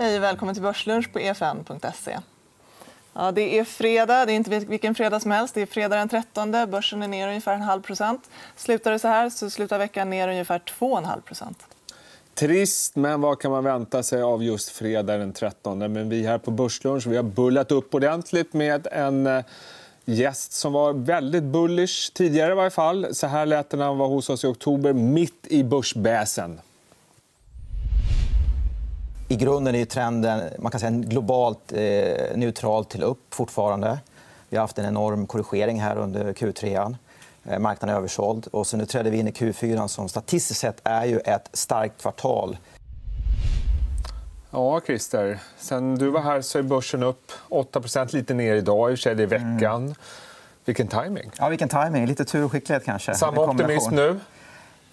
Hej, välkommen till Börslunch på efn.se. Ja, det är fredag. Det är inte vilken fredag som helst. Det är fredag den 13. Börsen är ner ungefär en halv procent. Slutar det så här så slutar veckan ner ungefär 2,5 procent. Trist, men vad kan man vänta sig av just fredag den 13? Men vi här på Börslunch vi har bullat upp ordentligt med en eh, gäst som var väldigt bullish tidigare. I varje fall. Så här lät det när han var hos oss i oktober, mitt i börsbäsen. I grunden är trenden man kan säga, globalt eh, neutral till upp fortfarande. Vi har haft en enorm korrigering här under Q3. Eh, marknaden är översåld. Och så nu träder vi in i Q4 som statistiskt sett är ju ett starkt kvartal. Ja, Christer. Sen du var här så är börsen upp 8% lite ner idag. I det är veckan. Mm. Vilken timing. Ja, vilken timing. Lite tur och skicklighet, kanske. Samma optimism nu?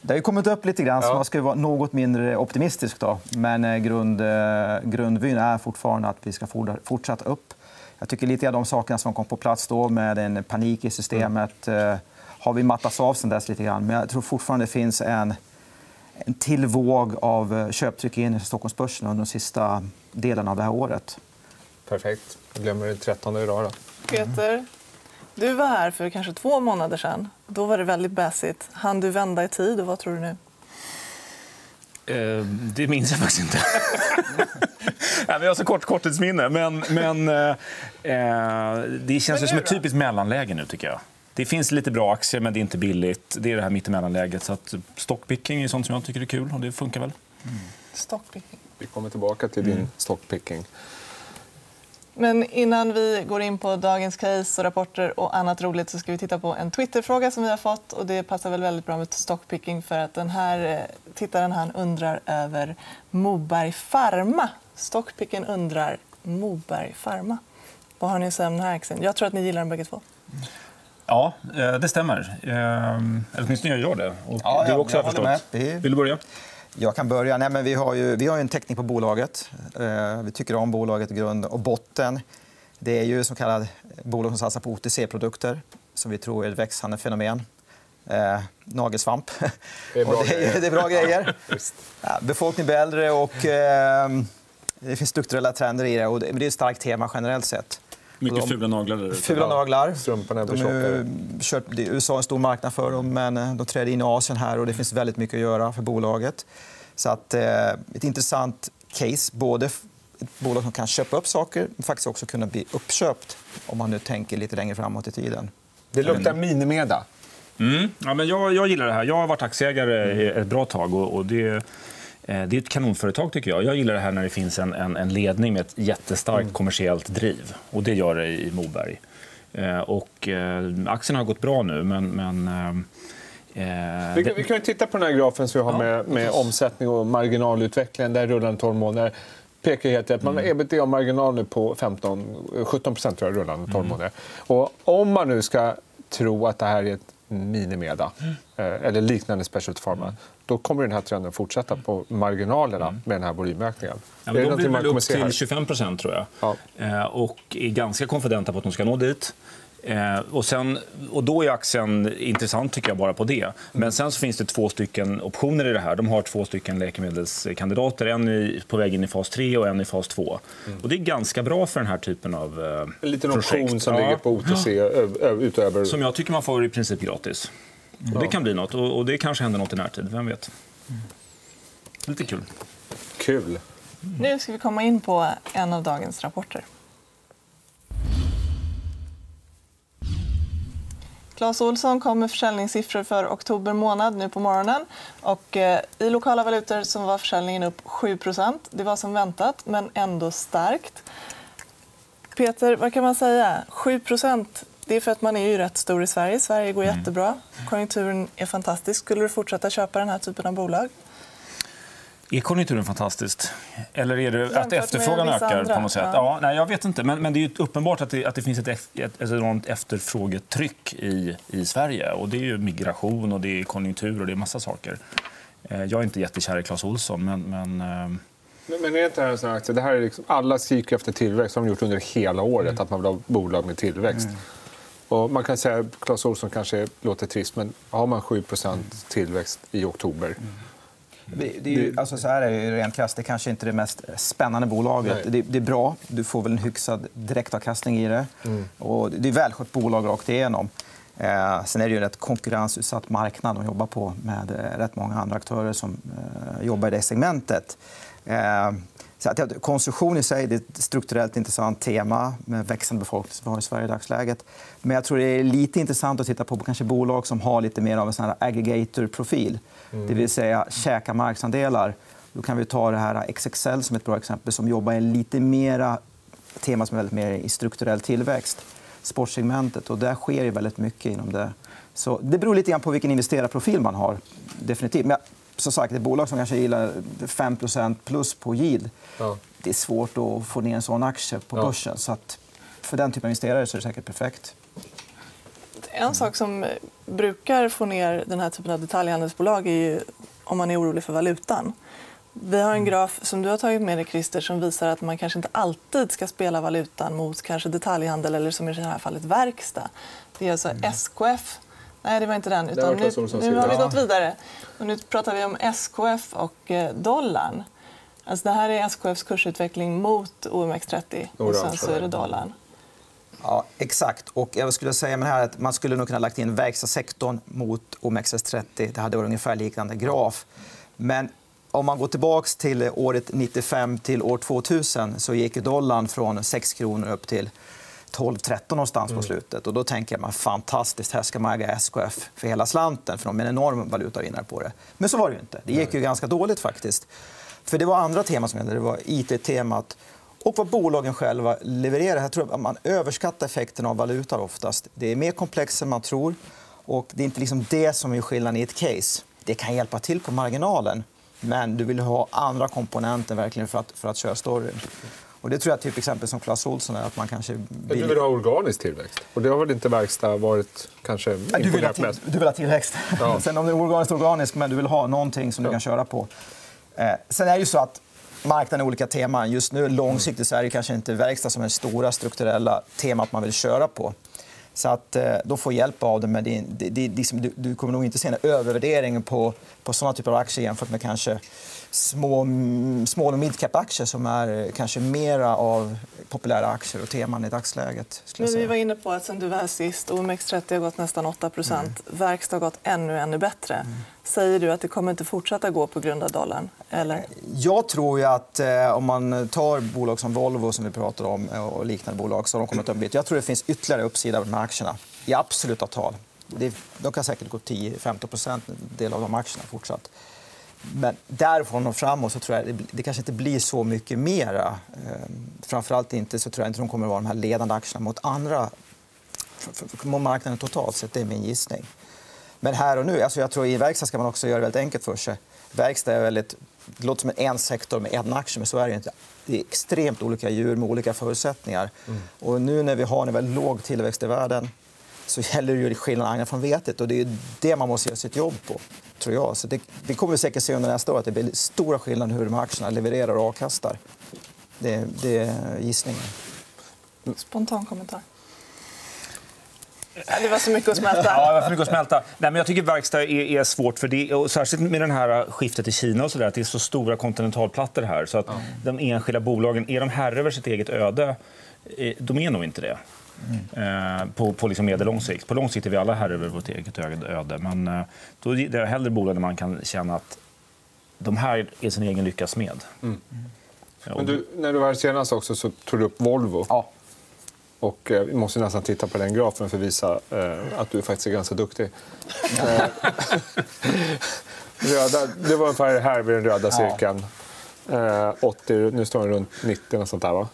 Det har kommit upp lite grann, så man ska vara något mindre optimistisk. Då. Men eh, grund, eh, grundvyn är fortfarande att vi ska fortsätta upp. Jag tycker lite av de sakerna som kom på plats då med en panik i systemet mm. har vi mattats av sen dess. lite grann. Men jag tror fortfarande det finns en, en till våg av köptryck in i Stockholmsbörsen under de sista delarna av det här året. Perfekt. Jag glömmer den 13 idag. Då. Peter, du var här för kanske två månader sen. Då var det väldigt bäsigt. Han du vända i tid? Och vad tror du nu? Eh, det minns jag faktiskt inte. jag har så kort korttidsminne. Men, men eh, eh det känns som ett typiskt mellanläge nu. tycker jag. Det finns lite bra aktier, men det är inte billigt. Det är det här mittemellanläget. Så att stockpicking är sånt som jag tycker är kul. och Det funkar väl. Mm. Stockpicking. Vi kommer tillbaka till din mm. stockpicking. Men innan vi går in på dagens case och rapporter och annat roligt så ska vi titta på en Twitterfråga som vi har fått. Och det passar väl väldigt bra med stockpicking för att den här eh, tittaren han undrar över Moberg Pharma. Stockpicken undrar Moberg Pharma. Vad har ni att säga om den här aktien? Jag tror att ni gillar den bägge två. Ja, eh, det stämmer. Ehm, eller åtminstone jag gör det. Och ja, du också, jag, jag förstått. Vill du börja? Jag kan börja. Nej, men vi, har ju, vi har en täckning på bolaget. Eh, vi tycker om bolaget i grund och botten. Det är ju så kallad bolag som satsar på OTC-produkter som vi tror är ett växande fenomen. Eh, nagelsvamp. Det är bra, det är, det är bra grejer. ja, befolkningen blir äldre och eh, det finns strukturella trender i det. Och det är ett starkt tema generellt sett. Mycket de, fula naglar. Fula naglar. Strumporna de är, kört, USA är en stor marknad för dem, men eh, de träder in i Asien här och det finns väldigt mycket att göra för bolaget. Så att, eh, ett intressant case. Både ett bolag som kan köpa upp saker men faktiskt också kunna bli uppköpt om man nu tänker lite längre framåt i tiden. Det luktar minimeda. Mm. Ja, men jag, jag gillar det här. Jag har varit aktieägare ett bra tag. Och, och det det är ett kanonföretag. tycker Jag Jag gillar det här när det finns en, en, en ledning med ett jättestarkt mm. kommersiellt driv. Och Det gör det i Moberg. Eh, och, eh, aktien har gått bra nu, men... men eh, vi, vi, kan titta på den här grafen som vi har med, med omsättning och marginalutvecklingen. Där rullande 12 månader pekar helt rätt. Man har mm. ebitda-marginal nu på 15, 17% tror jag, rullande 12 mm. månader. Och om man nu ska tro att det här är ett Minimeda mm. eller liknande specialty pharma då kommer den här trenden fortsätta på marginalerna mm. med den här volymökningen. Ja, men de blir väl upp till 25% tror jag. Ja. Eh, och är ganska konfidenta på att de ska nå dit. Eh, och, sen, och då är aktien intressant tycker jag bara på det. Men sen så finns det två stycken optioner i det här. De har två stycken läkemedelskandidater. En på väg in i fas 3 och en i fas 2. Mm. Och det är ganska bra för den här typen av eh, En liten projekt. option som ja. ligger på OTC utöver... Som jag tycker man får i princip gratis. Och det kan bli nåt. Och det kanske händer nåt i närtid. Vem vet? Lite kul. Kul. Nu ska vi komma in på en av dagens rapporter. Clas Olsson kom med försäljningssiffror för oktober månad nu på morgonen. Och, eh, I lokala valutor så var försäljningen upp 7 Det var som väntat, men ändå starkt. Peter, vad kan man säga? 7 det är för att man är ju rätt stor i Sverige. Sverige går mm. jättebra. Konjunkturen är fantastisk. Skulle du fortsätta köpa den här typen av bolag? Är konjunkturen fantastisk? Eller är det att efterfrågan ökar? på något sätt? Ja. ja. nej, jag vet inte. Men, men det är uppenbart att det, att det finns ett, ett, ett enormt efterfrågetryck i, i Sverige. Och det är ju migration, och det är konjunktur och det är massa saker. Eh, jag är inte jättekär i Clas Ohlson, men... men eh, men, men är inte det här en sån aktie? Det här är liksom, alla skriker efter tillväxt. Har de gjort under hela året. Mm. Att man vill ha bolag med tillväxt. Mm. Och man kan säga att Clas Ohlson kanske låter trist, men har man 7% tillväxt i oktober... Mm Det, det är ju, alltså så här är det rent krasst. Det kanske inte är det mest spännande bolaget. Det, det, är bra. Du får väl en hyfsad direktavkastning i det. Mm. Och det är välskött bolag rakt igenom. Eh, sen är det ju en rätt konkurrensutsatt marknad att jobba på med eh, rätt många andra aktörer som eh, jobbar i det segmentet. Eh, så att, konsumtion i sig är ett strukturellt intressant tema med växande befolkning som vi har i Sverige i dagsläget. Men jag tror det är lite intressant att titta på kanske bolag som har lite mer av en aggregator-profil. Mm. Det vill säga käka marknadsandelar. Då kan vi ta det här XXL som ett bra exempel som jobbar i lite mera tema som är väldigt mer i strukturell tillväxt. Sportsegmentet. Och där sker väldigt mycket inom det. Så det beror lite grann på vilken investerarprofil man har. Definitivt. Men som sagt, ett bolag som kanske gillar 5% plus på yield. Ja. Det är svårt att få ner en sån aktie på börsen. Ja. Så att för den typen av investerare så är det säkert perfekt. En sak som brukar få ner den här typen av detaljhandelsbolag är ju om man är orolig för valutan. Vi har en graf som du har tagit med dig, Christer, som visar att man kanske inte alltid ska spela valutan mot kanske detaljhandel eller som i det här fallet verkstad. Det är alltså mm. SKF Nej, det var inte den. Utan nu, nu har vi gått vidare. Och nu pratar vi om SKF och eh, dollarn. Alltså det här är SKFs kursutveckling mot OMX30 och sen så är det dollarn. Ja, exakt. Och jag skulle säga här att man skulle nog kunna lagt in verkstadssektorn mot OMXS30. Det hade varit ungefär liknande graf. Men om man går tillbaka till året 95 till år 2000 så gick dollarn från 6 kronor upp till 12-13 någonstans på mm. slutet. Och då tänker man fantastiskt, här ska man äga SKF för hela slanten. För de är en enorm valutavinnare på det. Men så var det ju inte. Det gick ju ganska dåligt faktiskt. För det var andra teman som gällde. Det var IT-temat och vad bolagen själva levererar. Jag tror att man överskattar effekten av valuta oftast. Det är mer komplext än man tror. Och det är inte liksom det som är skillnaden i ett case. Det kan hjälpa till på marginalen, men du vill ha andra komponenter verkligen för att, för att köra storyn. Och det tror jag typ exempel som Clas Ohlson är att man kanske... Vill... Du vill ha organisk tillväxt. Och det har väl inte verkstad varit kanske du, vill ha till... du vill ha tillväxt. Ja. Sen om det är organiskt organiskt, men du vill ha någonting som du kan köra på. Eh, sen är det ju så att marknaden är olika teman. Just nu långsiktigt så är det kanske inte verkstad som är det stora strukturella temat man vill köra på. Så att, eh, de får hjälp av det. Men det, det, det, liksom- du, du, kommer nog inte se en övervärdering på, på såna typer av aktier jämfört med kanske små, small och midcap-aktier som är kanske mera av populära aktier och teman i dagsläget. Men vi var inne på att sen du var här sist, OMX30 har gått nästan 8 mm. Verkstad har gått ännu, ännu bättre. Mm. Säger du att det kommer inte fortsätta gå på grund av dollarn? Eller? Jag tror ju att eh, om man tar bolag som Volvo som vi pratar om eh, och liknande bolag så har de kommit upp Jag tror det finns ytterligare uppsida med aktierna i absoluta tal. de kan säkert gå 10-15% del av de aktierna fortsatt. Men därifrån och framåt så tror jag det, det kanske inte blir så mycket mera. Ehm, framförallt inte så tror jag inte de kommer att vara de här ledande aktierna mot andra mot marknaden totalt sett. Det är min gissning. Men här och nu, alltså jag tror i verkstad ska man också göra det väldigt enkelt för sig. Verkstad är väldigt, det låter som en sektor med en aktie, men så är det inte. Det är extremt olika djur med olika förutsättningar. Mm. Och nu när vi har en väldigt låg tillväxt i världen så gäller det att skilja agnarna från vetet. Och det är det man måste göra sitt jobb på. Tror jag. Så det, vi kommer vi säkert se under nästa år att det blir stora skillnader hur de här aktierna levererar och avkastar. Det, det är gissningen. Spontan kommentar. Det var så mycket att smälta. Ja, det var för mycket att smälta. Nej, men jag tycker verkstad är, är svårt. för det, och Särskilt med det här skiftet i Kina. och så där, att Det är så stora kontinentalplattor här. Så att. De enskilda bolagen, är de herre över sitt eget öde? Eh, de är nog inte det. Mm. på, på liksom medellång sikt. På lång sikt är vi alla här över vårt eget öde. Men eh, då är det hellre bolag där man kan känna att de här är sin egen lyckas med. Mm. Men du, när du var här senast också så tog du upp Volvo. Ja. Och, eh, vi måste nästan titta på den grafen för att visa eh, att du faktiskt är ganska duktig. röda, det var ungefär här vid den röda cirkeln. Eh, 80, nu står den runt 90. Och sånt där, va?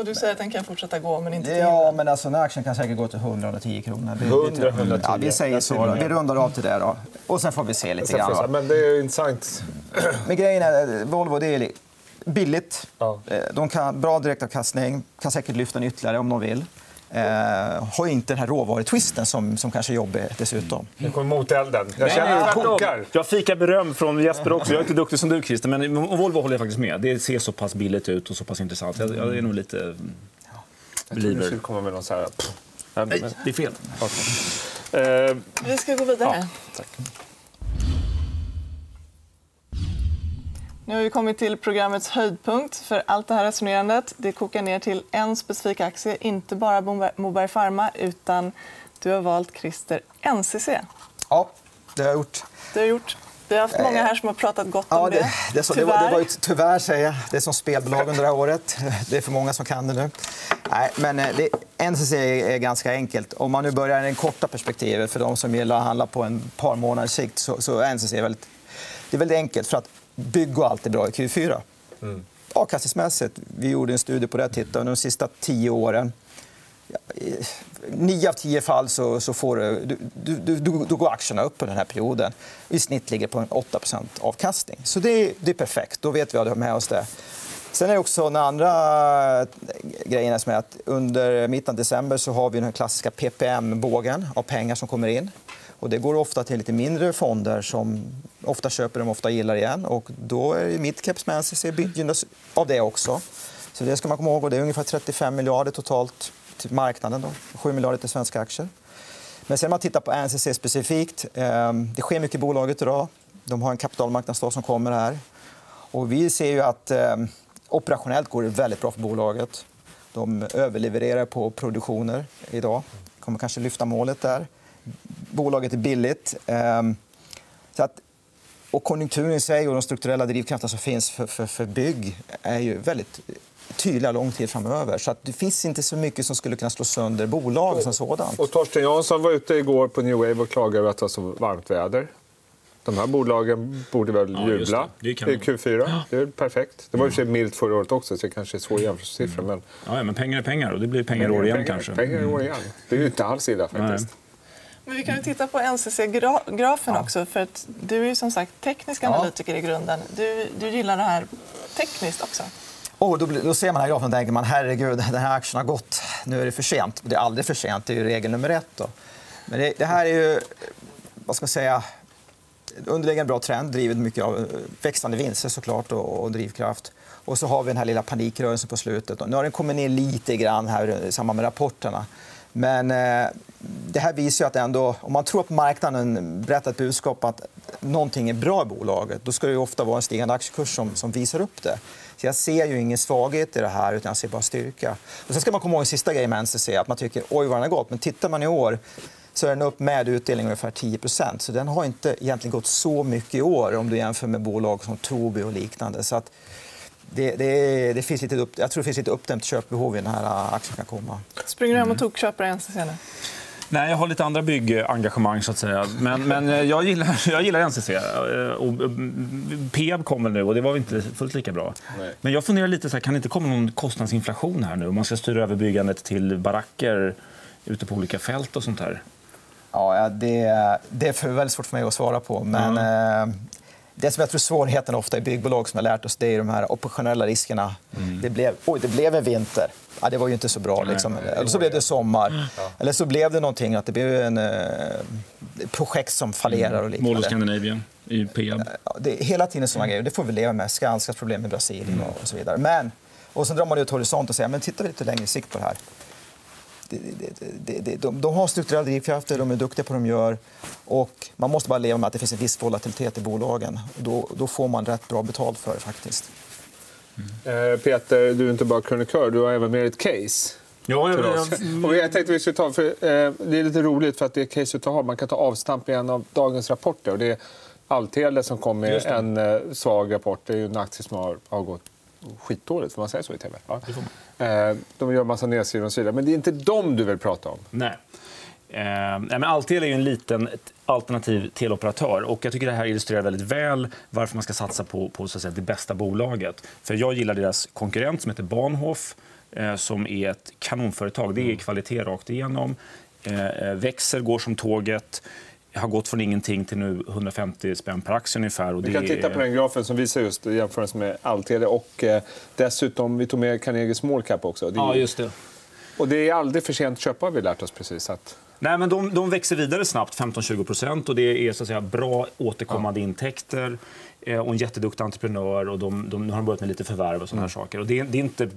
Och du säger att den kan fortsätta gå, men inte till Ja, men alltså, den aktien kan säkert gå till 110 kronor. 100, 110. Ja, vi säger så. Vi rundar av till det. Då. Och sen får vi se lite grann. Men det är intressant. Men grejen är, Volvo det är billigt. Eh, de kan bra direktavkastning. Kan säkert lyfta den ytterligare om de vill. Eh, har inte den här råvarutwisten som, som kanske är jobbig dessutom. Nu kommer motelden. Jag känner hur det kokar. Jag fikar beröm från Jesper också. Jag är inte duktig som du Christer, men Volvo håller jag faktiskt med. Det ser så pass billigt ut och så pass intressant. Jag, jag är nog lite... Ja. Jag trodde du skulle komma med någon så här... Nej, det är fel. Okay. Uh, Vi ska gå vidare. Ja, tack. Nu har vi kommit till programmets höjdpunkt för allt det här resonerandet. Det kokar ner till en specifik aktie, inte bara Moberg Pharma utan du har valt Christer NCC. Ja, det har jag gjort. Det har gjort. Vi har haft många här som har pratat gott om ja, det. det. det, så, tyvärr. Det var, det var ett, tyvärr, säger jag. Det är som spelbolag under det här året. Det är för många som kan det nu. Nej, men eh, det, NCC är ganska enkelt. Om man nu börjar i det korta perspektivet, för de som gillar att handla på en par månaders sikt, så, så är NCC väldigt, det är väldigt enkelt. För att bygg går alltid bra i Q4. Mm. Avkastningsmässigt, vi gjorde en studie på det. Titta, under de sista tio åren nio av tio fall så, så får du, du, du, du, går aktierna upp under den här perioden. I snitt ligger på en 8% avkastning. Så det är, det är perfekt. Då vet vi att vi har med oss det. Sen är det också den andra grejen som är att under mitten av december så har vi den klassiska PPM-bågen av pengar som kommer in. Och det går ofta till lite mindre fonder som ofta köper dem ofta gillar igen. Och då är midcaps med NCC gynnas av det också. Så det ska man komma ihåg. Det är ungefär 35 miljarder totalt till marknaden. Då. 7 miljarder till svenska aktier. Men sen om man tittar på NCC specifikt. Eh, det sker mycket i bolaget idag. De har en kapitalmarknadsdag som kommer här. Och vi ser ju att eh, operationellt går det väldigt bra för bolaget. De överlevererar på produktioner idag. kommer kanske lyfta målet där. Bolaget är billigt. Eh, så att, och konjunkturen i sig och de strukturella drivkrafterna som finns för, för, för bygg är ju väldigt tydliga lång tid framöver. Så att det finns inte så mycket som skulle kunna slå sönder bolag som sådant. Och Torsten Jansson var ute igår på New Wave och klagade över att det var så varmt väder. De här bolagen borde väl jubla ja, det. Det i Q4. Ja. Det är perfekt. Det var i för sig milt förra året också, så det kanske är svår jämförelsesiffra. Men... Ja, men pengar är pengar och det blir pengar, pengar år igen pengar, kanske. Pengar år igen. Det är ju inte alls illa faktiskt. Men vi kan titta på NCC-grafen också. För att du är ju som sagt teknisk analytiker i grunden. Du, du gillar det här tekniskt också. Oh, då, då ser man den här grafen och tänker man herregud, den här aktien har gått. Nu är det för sent. Det är aldrig för sent. Det är ju regel nummer ett. Då. Men det, det, här är ju vad ska man säga, underliggande bra trend drivet mycket av växande vinster såklart och, och drivkraft. Och så har vi den här lilla panikrörelsen på slutet. Nu har den kommit ner lite grann här i samband med rapporterna. Men eh, det här visar att ändå, om man tror att marknaden berättar ett budskap att någonting är bra i bolaget då ska det ofta vara en stigande aktiekurs som, som visar upp det. Så jag ser ju ingen svaghet i det här, utan jag ser bara styrka. Och sen ska man komma ihåg en sista grej med NCC. Att man tycker oj vad den har gått. Men tittar man i år så är den upp med utdelning ungefär 10% Så den har inte egentligen gått så mycket i år om du jämför med bolag som Tobii och liknande. Så att det, det, det, finns lite upp, jag tror det finns lite uppdämt köpbehov i den här aktien kan komma. Springer du hem och tokköper NCC nu? Nej, jag har lite andra byggengagemang. Så att säga. Men, men eh, jag, gillar, jag gillar NCC. Eh, och Peab kommer nu och det var inte fullt lika bra. Nej. Men jag funderar lite, så här, kan det inte komma någon kostnadsinflation här nu? Om man ska styra över byggandet till baracker ute på olika fält och sånt här. Ja, det, det är väldigt svårt för mig att svara på. Men, mm. Det som jag tror svårigheten ofta i byggbolag som har lärt oss det är de här operationella riskerna. Mm. Det, blev, oj, det blev en vinter. Ja, det var ju inte så bra. Liksom. Eller så blev det sommar. Ja. Eller så blev det någonting, att det blev en eh, projekt som fallerar. Och liknande. Mall Scandinavian i Peab. Det är hela tiden såna grejer. Det får vi leva med. Skanskas problem i Brasilien och så vidare. Men, och sen drar man ut horisont och säger men titta lite längre sikt på det här det, det, de, de har strukturella drivkrafter, de är duktiga på vad de gör. Och man måste bara leva med att det finns en viss volatilitet i bolagen. Då, då får man rätt bra betalt för det. faktiskt. Mm. Peter, du är inte bara krönikör, du har även med ett case. Ja, jag, jag, och jag tänkte vi skulle ta, för, eh, det är lite roligt för att det case du har, man kan ta avstamp i en av dagens rapporter. Och det är Altele som kom med en eh, svag rapport. Det är en aktie som har, har gått skitdåligt, får man säga så i tv? Ja. Eh, de gör massa nedskrivningar och så vidare. Men det är inte dem du vill prata om? Nej. Eh, men Altel är ju en liten alternativ teleoperatör. Och jag tycker det här illustrerar väldigt väl varför man ska satsa på, på så att säga, det bästa bolaget. För jag gillar deras konkurrent som heter Bahnhof eh, som är ett kanonföretag. Det är mm. kvalitet rakt igenom. Eh, eh, växer, går som tåget har gått från ingenting till nu 150 spänn per aktie ungefär. Och det... Vi kan titta på den grafen som visar just jämförelsen med Altele och eh, dessutom, vi tog med Carnegie Small Cap också. Det är... Ja, just det. Och det är aldrig för sent att köpa har vi lärt oss precis. Att... Nej, men de, de växer vidare snabbt, 15-20% och Det är så att säga, bra återkommande ja. intäkter eh, och en jätteduktig entreprenör. Och de, de, nu har de börjat med lite förvärv och såna här mm. saker. Och det, det, är inte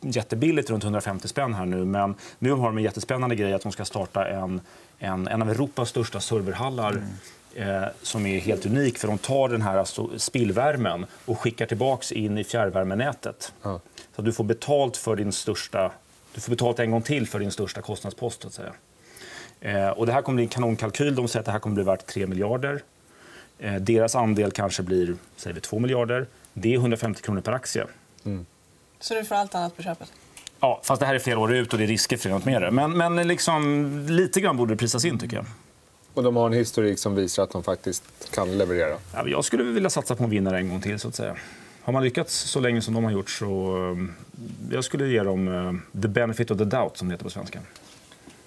jättebilligt, runt 150 spänn här nu. Men nu har de en jättespännande grej att de ska starta en en, en av Europas största serverhallar. Mm. eh, som är helt unik. för De tar den här alltså, spillvärmen och skickar tillbaka in i fjärrvärmenätet. Ja. Så du får betalt för din största... Du får betalt en gång till för din största kostnadspost. Att säga. Eh, och det här kommer bli en kanonkalkyl. De säger att det här kommer bli värt 3 miljarder. Eh, deras andel kanske blir säger vi, 2 miljarder. Det är 150 kronor per aktie. Mm. Så du får allt annat på köpet? Ja, fast det här är flera år ut och det är risker förenat med det. Men, men liksom, lite grann borde det prisas in, tycker jag. Och de har en historik som visar att de faktiskt kan leverera? Ja, jag skulle vilja satsa på en vinnare en gång till. så att säga. Har man lyckats så länge som de har gjort så... Um, jag skulle ge dem the benefit of the doubt, som det heter på svenska.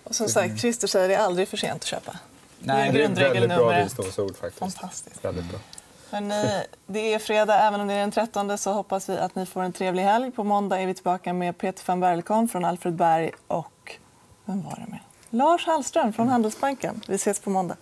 Och som sagt, Christer säger att det är aldrig för sent att köpa. Nej, det är en väldigt bra visdomsord. faktiskt. Fantastiskt. Väldigt bra. Hörrni, det är fredag, även om det är den 13 så hoppas vi att ni får en trevlig helg. På måndag är vi tillbaka med Peter van Berlekon från Alfred Berg och vem var det med? Lars Hallström från Handelsbanken. Vi ses på måndag.